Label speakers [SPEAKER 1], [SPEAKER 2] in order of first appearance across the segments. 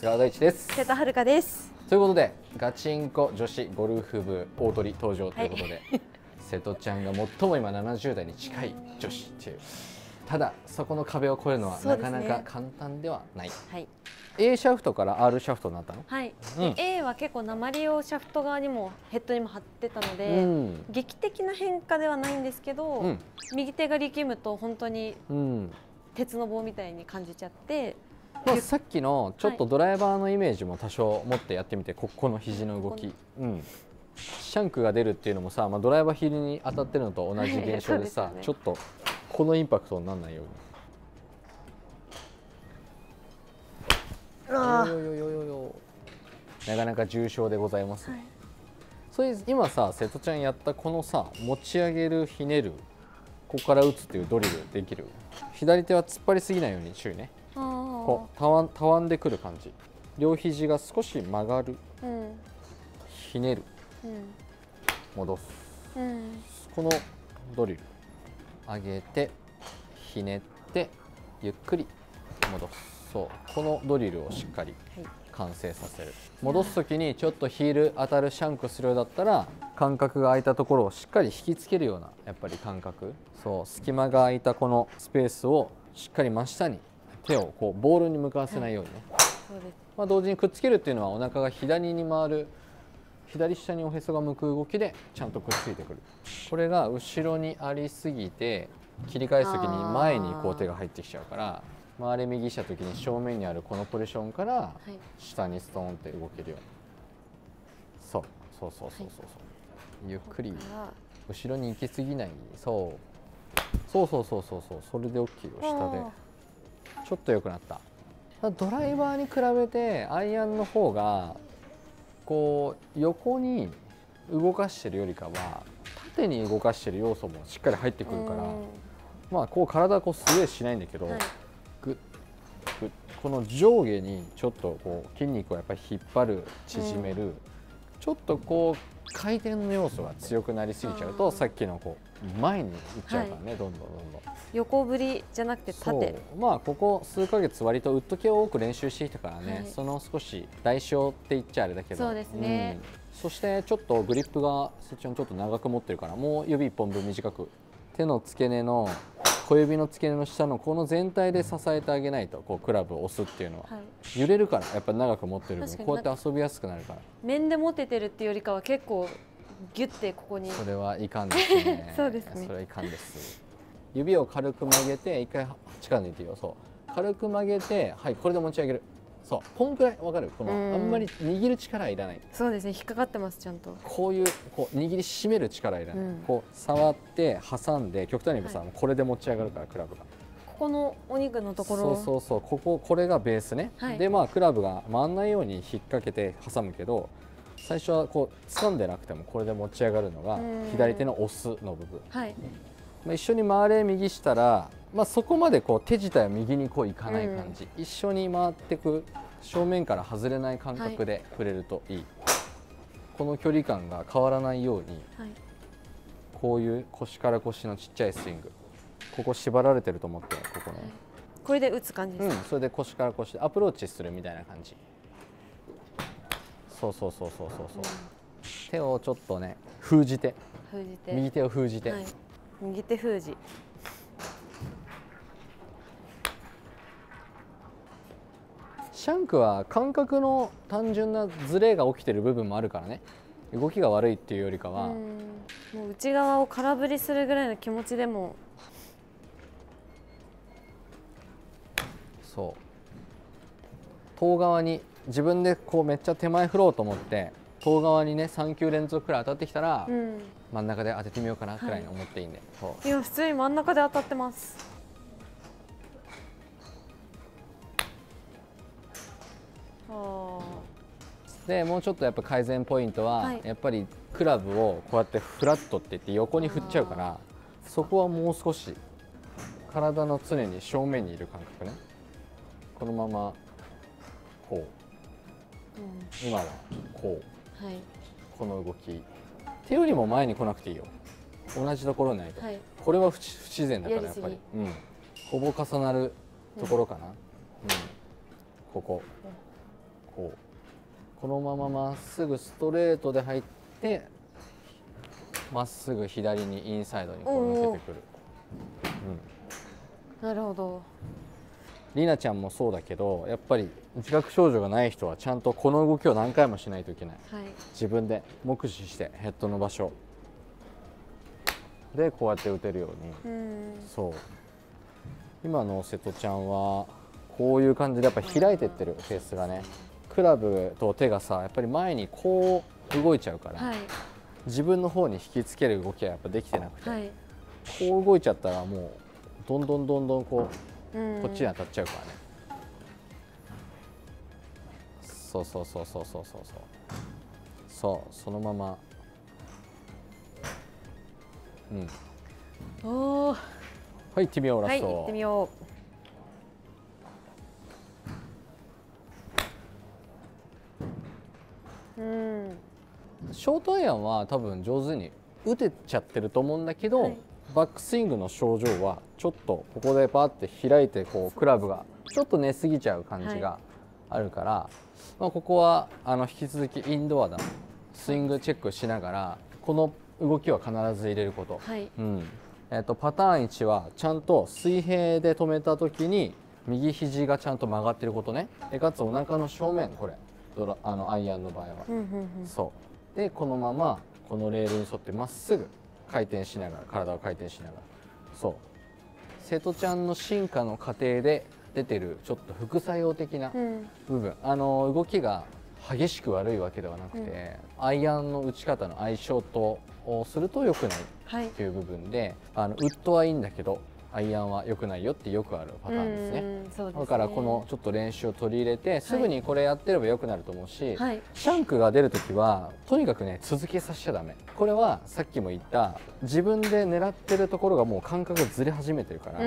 [SPEAKER 1] 菅大地です。
[SPEAKER 2] 瀬戸遥です。
[SPEAKER 1] ということでガチンコ女子ゴルフ部大鳥登場ということで、はい、瀬戸ちゃんが最も今70代に近い女子っていう。ただそこの壁を越えるのはなかなか簡単ではない、はい、A シャフトから R シャフトになったの？
[SPEAKER 2] はい、うん、A は結構鉛をシャフト側にもヘッドにも貼ってたので、うん、劇的な変化ではないんですけど、うん、右手が力むと本当に鉄の棒みたいに感じちゃって。
[SPEAKER 1] まあ、さっきのちょっとドライバーのイメージも多少持ってやってみて、ここの肘の動き、うん、シャンクが出るっていうのもさ、まあ、ドライバーヒールに当たってるのと同じ現象でさ、ね、ちょっとこのインパクトにならないように。なかなか重症でございます、はい、それ今さ瀬戸ちゃんやったこのさ持ち上げるひねるここから打つっていうドリルできる？左手は突っ張りすぎないように注意ねこうたわんたわんでくる感じ。両肘が少し曲がる、うん、ひねる、うん、戻す、うん、このドリル。上げてひねってゆっくり戻す。そう。このドリルをしっかり完成させる、はい、戻す時にちょっとヒール当たるシャンクするようだったら間隔が空いたところをしっかり引きつけるようなやっぱり感覚。そう。隙間が空いたこのスペースをしっかり真下に手をこうボールに向かわせないようにね、はい、まあ、同時にくっつけるっていうのはお腹が左に回る左下におへそが向く動きでちゃんとくっついてくる。これが後ろにありすぎて切り返す時に前にこう手が入ってきちゃうから回れ右した時に正面にあるこのポジションから下にストーンって動けるように、そうそうそうそうそうそう、ゆっくり後ろに行き過ぎない。そう。そうそうそうそうそうそれで OK よ下でちょっと良くなった。ドライバーに比べてアイアンの方がこう横に動かしてるよりかは縦に動かしてる要素もしっかり入ってくるからまあこう体こうスウェーしないんだけど、はい、グッグッこの上下にちょっとこう筋肉をやっぱり引っ張る縮める、ちょっとこう回転の要素が強くなりすぎちゃうとさっきのこう前にいっちゃうからね、はい、どんどんどんどん。
[SPEAKER 2] 横振りじゃなくて縦。
[SPEAKER 1] まあここ数か月割とウッド系を多く練習してきたからね、はい、その少し代償って言っちゃあれだけど。
[SPEAKER 2] そうですね、うん、
[SPEAKER 1] そしてちょっとグリップがそっちのちょっと長く持ってるからもう指1本分短く手の付け根の小指の付け根の下のこの全体で支えてあげないとこうクラブを押すっていうのは、はい、揺れるからやっぱ長く持ってる分こうやって遊びやすくなるから。
[SPEAKER 2] 面で持ててるっていうよりかは結構ギュッてここに。
[SPEAKER 1] それはいかんですね。
[SPEAKER 2] そうですね。
[SPEAKER 1] それはいかんです。指を軽く曲げて一回力抜いてよ。そう。軽く曲げてはいこれで持ち上げる。そう。こんくらいわかる？このあんまり握る力いらない。
[SPEAKER 2] そうですね。引っかかってますちゃんと。
[SPEAKER 1] こういうこう握りしめる力いらない、うん、こう触って挟んで極端に言えばさ、はい、これで持ち上がるからクラブが。
[SPEAKER 2] ここのお肉のところ
[SPEAKER 1] そうそうそう。こここれがベースね、はい、でまあクラブが回んないように引っ掛けて挟むけど最初はこう掴んでなくてもこれで持ち上がるのが左手の押すの部分、はい。まあ、一緒に回れ右したらまあ、そこまでこう手自体は右にこういかない感じ、うん、一緒に回っていく正面から外れない感覚で触れるといい、はい、この距離感が変わらないように、はい、こういう腰から腰のちっちゃいスイング。ここ縛られてると思ってここね、はい、
[SPEAKER 2] これで打つ感じです
[SPEAKER 1] うん、それで腰から腰でアプローチするみたいな感じそうそうそうそうそうそう、うん、手をちょっとね封じて。
[SPEAKER 2] 封じて。
[SPEAKER 1] 右手を封じて、
[SPEAKER 2] 右手封じ。
[SPEAKER 1] シャンクは感覚の単純なズレが起きてる部分もあるからね。動きが悪いっていうよりかは。も
[SPEAKER 2] う内側を空振りするぐらいの気持ちでも。
[SPEAKER 1] そう遠側に自分でこうめっちゃ手前振ろうと思って遠側にね3球連続くらい当たってきたら、うん、真ん中で当ててみようかなくらいに思っていいんで、
[SPEAKER 2] はい、今普通に真ん中で当たってます。
[SPEAKER 1] でもうちょっとやっぱ改善ポイントは、はい、やっぱりクラブをこうやってフラットって言って横に振っちゃうからそこはもう少し体の常に正面にいる感覚ね。このままこう、うん、今はこう、はい、この動き。手よりも前に来なくていいよ。同じところにないと、はい、これは不自然だからやっぱり、うん、ほぼ重なるところかな、うん、ここ。こう。このまままっすぐストレートで入ってまっすぐ左にインサイドにこう乗せてくる、
[SPEAKER 2] うん、なるほど
[SPEAKER 1] りなちゃんもそうだけどやっぱり自覚症状がない人はちゃんとこの動きを何回もしないといけない、はい、自分で目視してヘッドの場所。でこうやって打てるように、うん、そう。今の瀬戸ちゃんはこういう感じでやっぱ開いてってるフェースがね。クラブと手がさやっぱり前にこう動いちゃうから、はい、自分の方に引きつける動きはやっぱできてなくて、はい、こう動いちゃったらもうどんどんどんどんこう、うん、こっちに当たっちゃうからね。そうそうそうそうそうそうそう。そうそのまま。うん。おはい行ってみよう。ラスト、はい、行ってみよう。うん。ショートアイアンは多分上手に打てちゃってると思うんだけど、はい、バックスイングの症状はちょっとここでパーって開いてこうクラブがちょっと寝すぎちゃう感じがあるから、はい、まあ、ここはあの引き続きインドアだスイングチェックしながらこの動きは必ず入れること、はい、うん。えーと、パターン1はちゃんと水平で止めた時に右肘がちゃんと曲がってることね。でかつお腹の正面これ。ドラあのアイアンの場合は、そう。でこのままこのレールに沿ってまっすぐ回転しながら体を回転しながら。そう。瀬戸ちゃんの進化の過程で出てるちょっと副作用的な部分、うん、あの動きが激しく悪いわけではなくて、うん、アイアンの打ち方の相性とすると良くないっていう部分で、はい、あのウッドはいいんだけどアイアンは良くないよってよくあるパターンですね。ですね。だからこのちょっと練習を取り入れてすぐにこれやってれば良くなると思うし、はい、シャンクが出る時はとにかくね続けさせちゃダメ。これはさっきも言った自分で狙ってるところがもう感覚がずれ始めてるから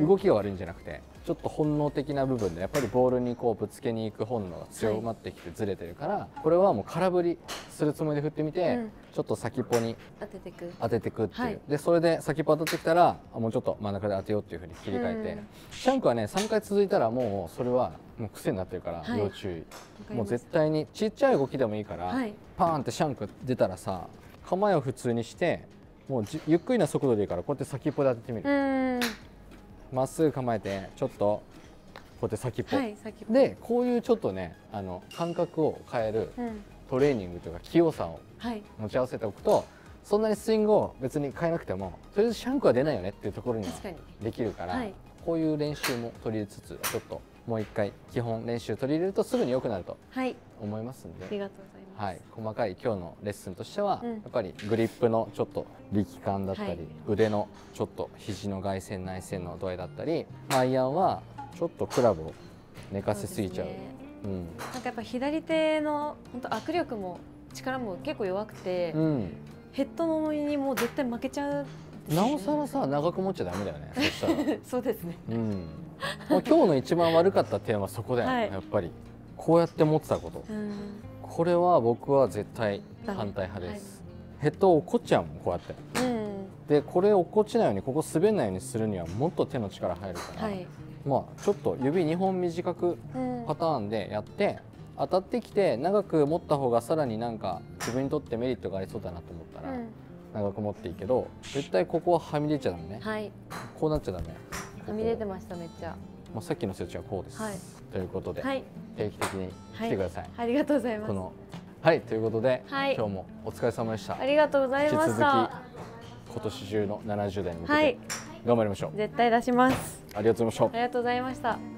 [SPEAKER 1] 動きが悪いんじゃなくてちょっと本能的な部分でやっぱりボールにこうぶつけに行く本能が強まってきてずれてるから、はい、これはもう空振りするつもりで振ってみて、うん、ちょっと先っぽに当てていく。当てていくっていう、はい、でそれで先っぽ当たってきたらもうちょっと真ん中で当てようっていうふうに切り替えて、うん、シャンクはね3回続いたらもうそれはもう癖になってるから要注意、もう絶対にちっちゃい動きでもいいから、パーンってシャンク出たらさ構えを普通にしてもうゆっくりな速度でいいからこうやって先っぽで当ててみるまっすぐ構えてちょっとこうやって先っぽ、はい、でこういうちょっとねあの感覚を変えるトレーニングというか器用さを持ち合わせておくと、はい、そんなにスイングを別に変えなくてもとりあえずシャンクは出ないよねっていうところにはできるから、はい、こういう練習も取り入れつつちょっともう一回基本練習取り入れるとすぐに良くなると思いますんで、
[SPEAKER 2] ありがとうございます。
[SPEAKER 1] はい、細かい今日のレッスンとしては、うん、やっぱりグリップのちょっと力感だったり、はい、腕のちょっと肘の外旋内旋の度合いだったりアイアンはちょっとクラブを寝かせすぎちゃう。うね、
[SPEAKER 2] うん、なんかやっぱ左手の本当握力も力も結構弱くて、うん、ヘッドの重みにもう絶対負けちゃう、
[SPEAKER 1] ね、なおさらさ長く持っちゃダメだよね。そしたら。
[SPEAKER 2] そうですね、うん、
[SPEAKER 1] 今日の一番悪かった点はそこだよね、はい、やっぱりこうやって持ってたこと、うん。これは僕は絶対反対派です、はい、ヘッド落っこっちゃうもんこうやって、うん、でこれ落っこちないようにここ滑んないようにするにはもっと手の力入るから、はい、まあちょっと指2本短くパターンでやって、当たってきて長く持った方がさらになんか自分にとってメリットがありそうだなと思ったら、長く持っていいけど絶対ここははみ出ちゃダメね、はい、こうなっちゃダメ。
[SPEAKER 2] はみ出てましためっちゃ
[SPEAKER 1] もうさっきの設置はこうです、はい、ということで、はい、定期的に来てください、
[SPEAKER 2] ありがとうございます。この
[SPEAKER 1] はい。ということで、今日もお疲れ様でした。
[SPEAKER 2] ありがとうございました。今
[SPEAKER 1] 年中の70代に向けて頑張りましょう、
[SPEAKER 2] 絶対出します。
[SPEAKER 1] ありがとうございました。あ
[SPEAKER 2] りがとうございました